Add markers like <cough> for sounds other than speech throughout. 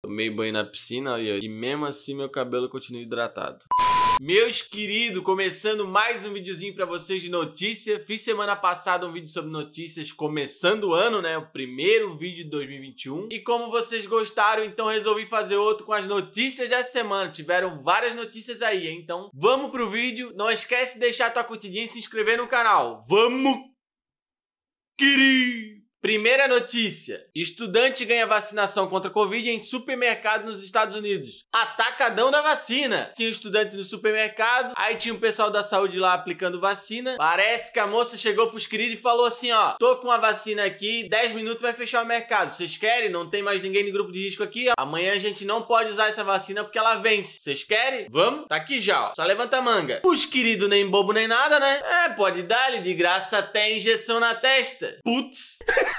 Tomei banho na piscina e mesmo assim meu cabelo continua hidratado. Meus queridos, começando mais um videozinho pra vocês de notícia. Fiz semana passada um vídeo sobre notícias começando o ano, né? O primeiro vídeo de 2021. E como vocês gostaram, então resolvi fazer outro com as notícias da semana. Tiveram várias notícias aí, hein? Então vamos pro vídeo. Não esquece de deixar tua curtidinha e se inscrever no canal. Vamos, querido! Primeira notícia: estudante ganha vacinação contra Covid em supermercado nos Estados Unidos. Atacadão da vacina. Tinha estudantes no supermercado, aí tinha o pessoal da saúde lá aplicando vacina. Parece que a moça chegou pros queridos e falou assim: ó, tô com uma vacina aqui, 10 minutos vai fechar o mercado. Vocês querem? Não tem mais ninguém no grupo de risco aqui. Amanhã a gente não pode usar essa vacina porque ela vence. Vocês querem? Vamos? Tá aqui já, ó. Só levanta a manga. Os queridos nem bobo nem nada, né? É, pode dar-lhe de graça até injeção na testa. Putz. <laughs>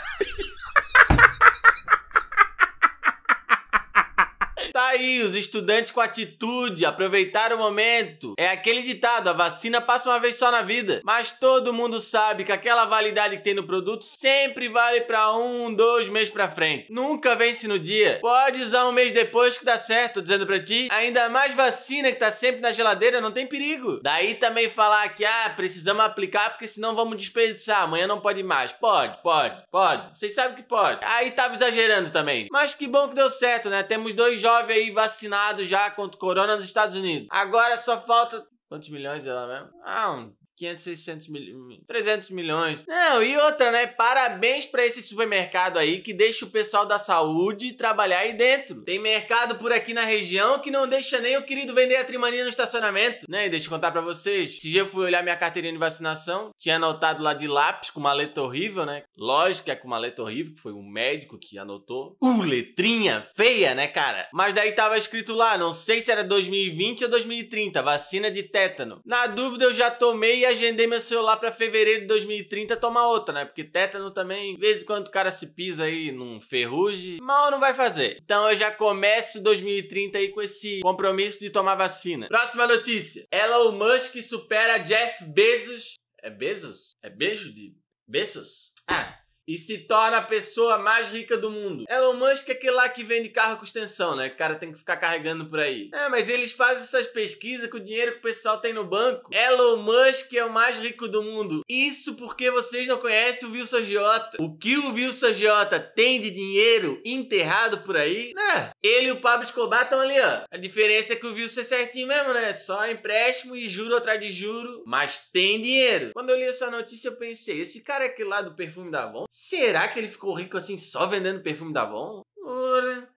aí, os estudantes com atitude, aproveitar o momento. É aquele ditado, a vacina passa uma vez só na vida. Mas todo mundo sabe que aquela validade que tem no produto sempre vale pra um, dois meses pra frente. Nunca vence no dia. Pode usar um mês depois que dá certo, dizendo pra ti. Ainda mais vacina que tá sempre na geladeira, não tem perigo. Daí também falar que, ah, precisamos aplicar porque senão vamos desperdiçar. Amanhã não pode mais. Pode, pode, pode. Vocês sabem que pode. Aí tava exagerando também. Mas que bom que deu certo, né? Temos dois jovens aí vacinado já contra o corona nos Estados Unidos. Agora só falta. Quantos milhões ela mesmo? Ah, um 500, 600 milhões, 300 milhões. Não, e outra, né? Parabéns para esse supermercado aí que deixa o pessoal da saúde trabalhar aí dentro. Tem mercado por aqui na região que não deixa nem o querido vender a trimania no estacionamento, né? E deixa eu contar para vocês. Esse dia eu fui olhar minha carteirinha de vacinação, tinha anotado lá de lápis com uma letra horrível, né? Lógico que é com uma letra horrível, que foi um médico que anotou. Uh, letrinha feia, né, cara? Mas daí tava escrito lá, não sei se era 2020 ou 2030, vacina de tétano. Na dúvida eu já tomei e agendei meu celular para fevereiro de 2030 tomar outra, né? Porque tétano também, de vez em quando o cara se pisa aí num ferrugem, mal não vai fazer. Então eu já começo 2030 aí com esse compromisso de tomar vacina. Próxima notícia. Elon Musk supera Jeff Bezos. É Bezos? É beijo de Bezos? Ah, e se torna a pessoa mais rica do mundo. Elon Musk é aquele lá que vende carro com extensão, né? Que o cara tem que ficar carregando por aí. É, mas eles fazem essas pesquisas com o dinheiro que o pessoal tem no banco. Elon Musk é o mais rico do mundo. Isso porque vocês não conhecem o Wilson Giota. O que o Wilson Giota tem de dinheiro enterrado por aí, né? Ele e o Pablo Escobar estão ali, ó. A diferença é que o Wilson é certinho mesmo, né? Só empréstimo e juro atrás de juro, mas tem dinheiro. Quando eu li essa notícia, eu pensei, esse cara é aquele lá do perfume da Avon? Será que ele ficou rico assim só vendendo perfume da Avon? Ora,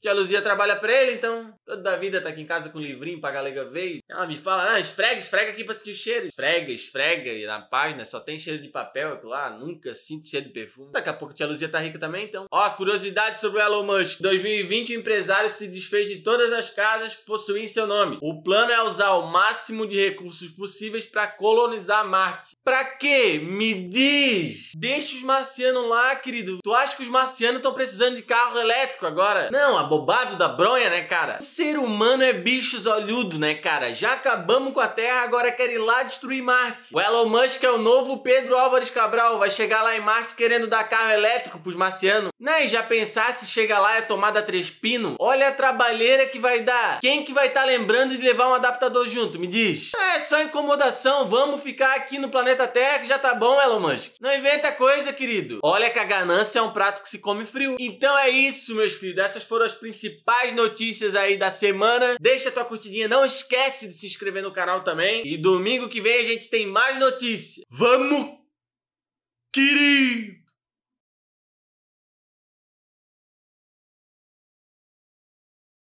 Tia Luzia trabalha pra ele, então toda a vida tá aqui em casa com um livrinho pra galega ver. Ela me fala, ah, esfrega, esfrega aqui pra sentir o cheiro. Esfrega, esfrega, e na página só tem cheiro de papel, aquilo lá, nunca sinto cheiro de perfume. Daqui a pouco a tia Luzia tá rica também, então. Ó, curiosidade sobre o Elon Musk. 2020 o empresário se desfez de todas as casas que possuem seu nome. O plano é usar o máximo de recursos possíveis para colonizar Marte. Pra quê? Me diz! Deixa os marcianos lá, querido. Tu acha que os marcianos estão precisando de carro elétrico agora? Não, a bobado da bronha, né, cara? O ser humano é bichos olhudo, né, cara? Já acabamos com a Terra, agora quer ir lá destruir Marte. O Elon Musk é o novo Pedro Álvares Cabral, vai chegar lá em Marte querendo dar carro elétrico pros marcianos. Né, e já pensar se chega lá é tomada três pino? Olha a trabalheira que vai dar. Quem que vai estar tá lembrando de levar um adaptador junto, me diz? É só incomodação, vamos ficar aqui no planeta Terra que já tá bom, Elon Musk. Não inventa coisa, querido. Olha que a ganância é um prato que se come frio. Então é isso, meus queridos. Essas foram as principais notícias aí da semana. Deixa tua curtidinha, não esquece de se inscrever no canal também. E domingo que vem a gente tem mais notícias. Vamos, querido!